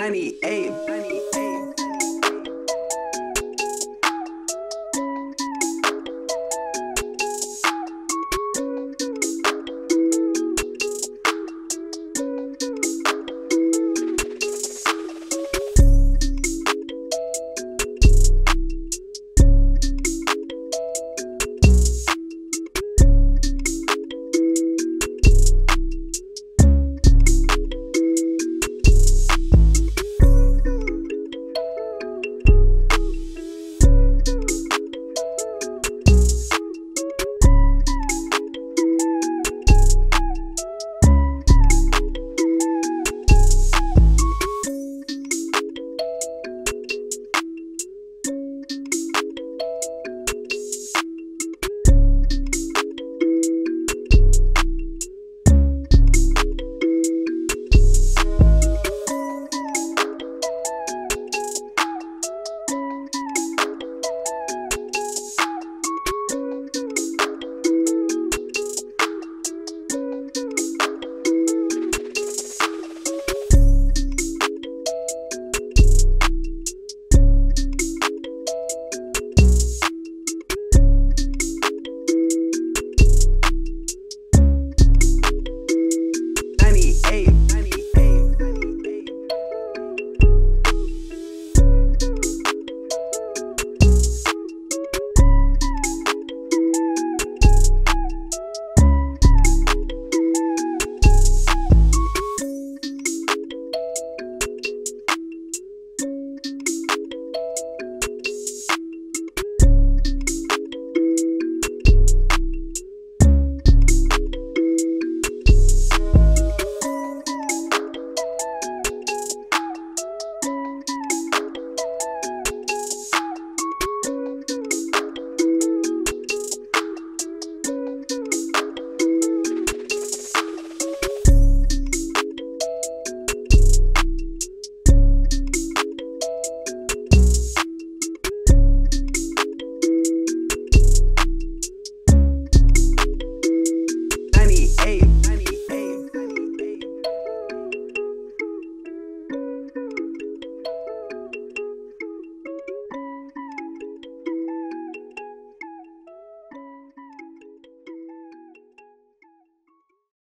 98. 98.